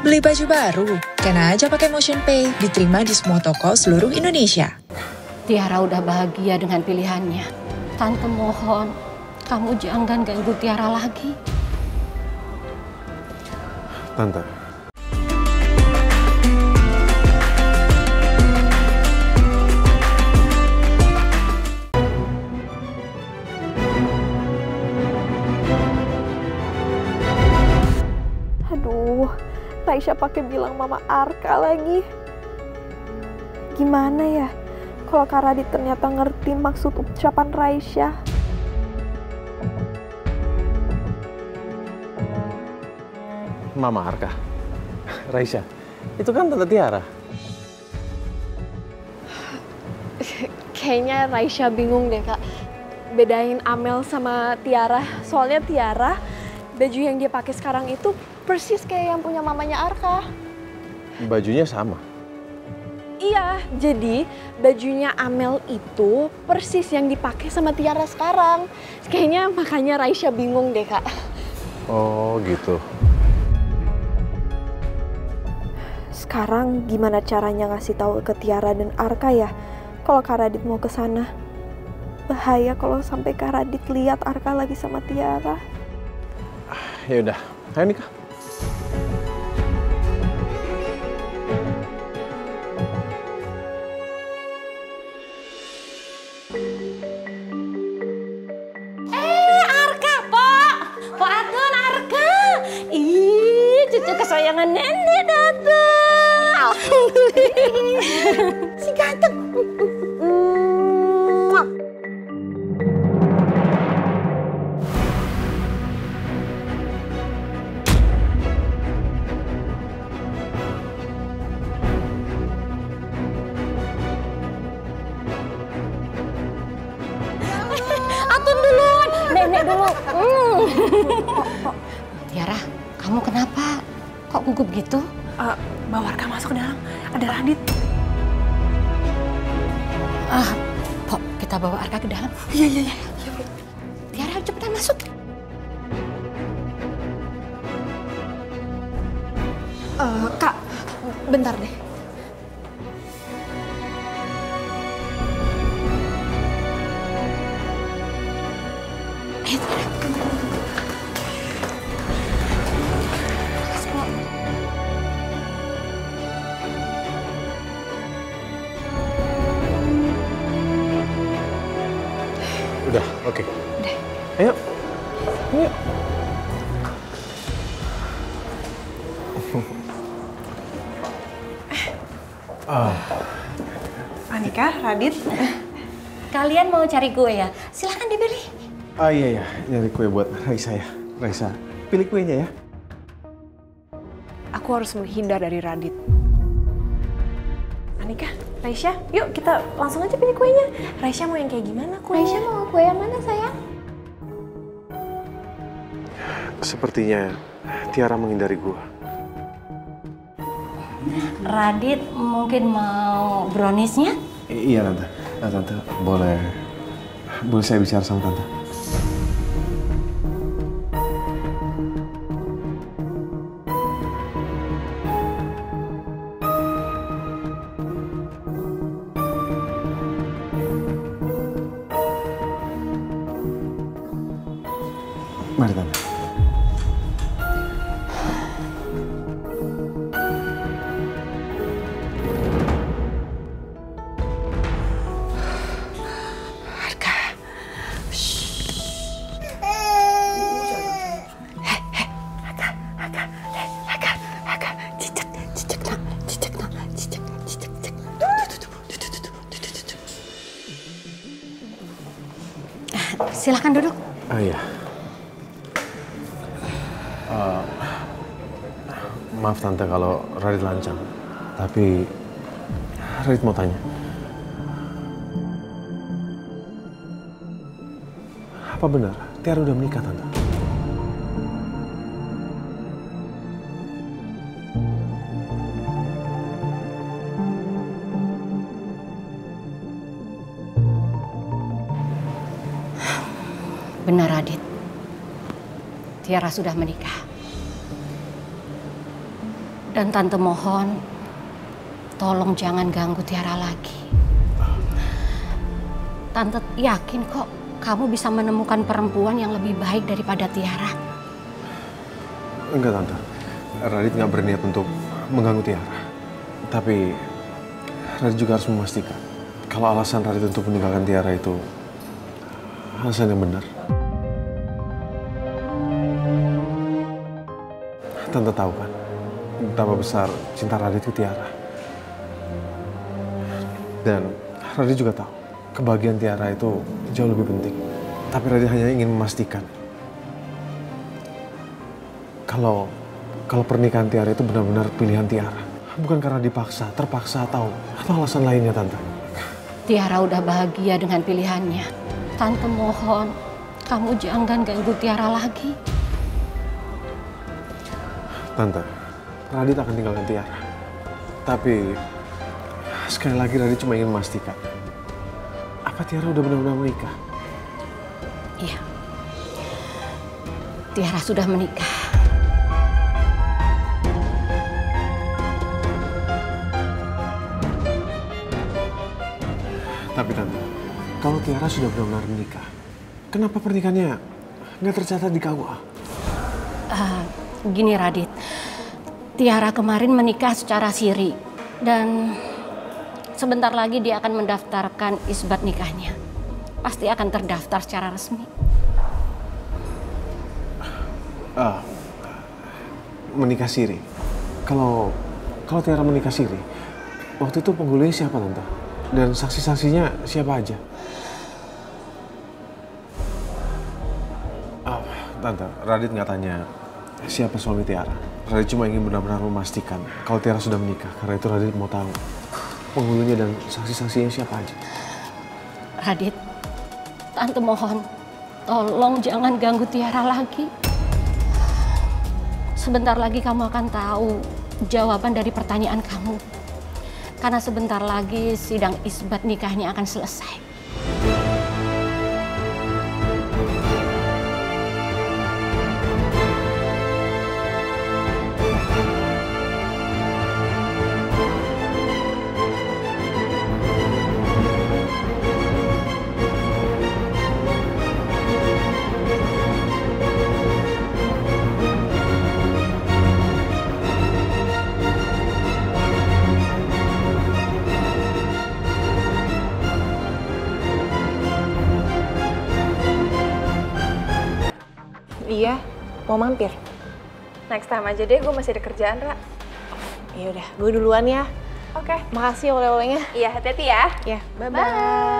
Beli baju baru? Kena aja pakai Motion Pay, diterima di semua toko seluruh Indonesia. Tiara udah bahagia dengan pilihannya. Tante mohon, kamu jangan ganggu Tiara lagi. Tante, Raisya pakai bilang Mama Arka lagi. Gimana ya kalau Kak Radit ternyata ngerti maksud ucapan Raisya? Mama Arka, Raisya, itu kan Tante Tiara. Kayaknya Raisya bingung deh kak bedain Amel sama Tiara. Soalnya Tiara baju yang dia pakai sekarang itu persis kayak yang punya mamanya Arka. Bajunya sama. Iya, jadi bajunya Amel itu persis yang dipakai sama Tiara sekarang. Kayaknya makanya Raisya bingung deh kak. Oh gitu. Sekarang gimana caranya ngasih tahu ke Tiara dan Arka ya kalau Kak Radit mau ke sana? Bahaya kalau sampai Kak Radit lihat Arka lagi sama Tiara. Ya udah, ayo nikah. Kesayangan nenek datang! Alhamdulillah. Si ganteng. Atun duluan, nenek dulu. Hmm. Tiara, kamu kenapa? Kok gugup gitu? Eh, bawa Arka masuk ke dalam. Ada Radit. Ah, Pok, kita bawa Arka ke dalam. Iya, iya, iya. Tiara, cepetan masuk. Eh, kak, bentar deh. Ayo, Tiara. Udah, oke. Ayo. Ayo. Anika, Radit. Kalian mau cari kue ya? Silahkan dibeli. Ah iya ya, nyari kue buat Raisa ya. Raisa, pilih kuenya ya. Aku harus menghindar dari Radit. Anika, Raisya, yuk kita langsung aja pilih kuenya. Raisya mau yang kayak gimana kuenya? Raisya mau kue yang mana sayang? Sepertinya Tiara menghindari gua. Radit mungkin mau browniesnya? I- iya tante. Nah, tante, boleh boleh saya bicara sama tante? Silahkan duduk. Ah iya. Eh, maaf tante kalau Radit lancang, tapi Radit mau tanya. Apa benar Tiara udah menikah tante? Benar Radit. Tiara sudah menikah. Dan tante mohon, tolong jangan ganggu Tiara lagi. Tante yakin kok kamu bisa menemukan perempuan yang lebih baik daripada Tiara. Enggak tante, Radit nggak berniat untuk mengganggu Tiara. Tapi Radit juga harus memastikan kalau alasan Radit untuk meninggalkan Tiara itu alasan yang benar. Tante tahu kan betapa besar cinta Radit ke Tiara. Dan Radit juga tahu kebahagiaan Tiara itu jauh lebih penting. Tapi Radit hanya ingin memastikan kalau kalau pernikahan Tiara itu benar-benar pilihan Tiara. Bukan karena dipaksa, terpaksa atau atau alasan lainnya, Tante. Tiara udah bahagia dengan pilihannya. Tante mohon, kamu jangan ganggu Tiara lagi. Tante, Radit akan tinggalkan Tiara. Tapi sekali lagi Radit cuma ingin memastikan apa Tiara udah benar-benar menikah? Iya. Tiara sudah menikah. Tapi Tante, kalau Tiara sudah benar-benar menikah, kenapa pernikahannya nggak tercatat di KUA? Ah, gini Radit, Tiara kemarin menikah secara siri dan sebentar lagi dia akan mendaftarkan isbat nikahnya. Pasti akan terdaftar secara resmi. Ah, menikah siri. Kalau kalau Tiara menikah siri, waktu itu penghulunya siapa Tante? Dan saksi-saksinya siapa aja? Ah, Tante, Radit nggak tanya siapa suami Tiara. Radit cuma ingin benar-benar memastikan kalau Tiara sudah menikah. Karena itu Radit mau tahu penghulunya dan saksi-saksinya siapa aja. Radit, Tante mohon, tolong jangan ganggu Tiara lagi. Sebentar lagi kamu akan tahu jawaban dari pertanyaan kamu. Karena sebentar lagi sidang isbat nikahnya akan selesai. Iya, mau mampir. Next time aja deh, gue masih ada kerjaan, Ra. Iya udah, gue duluan ya. Oke. Makasih oleh-olehnya. Iya, hati-hati ya. Iya, bye-bye.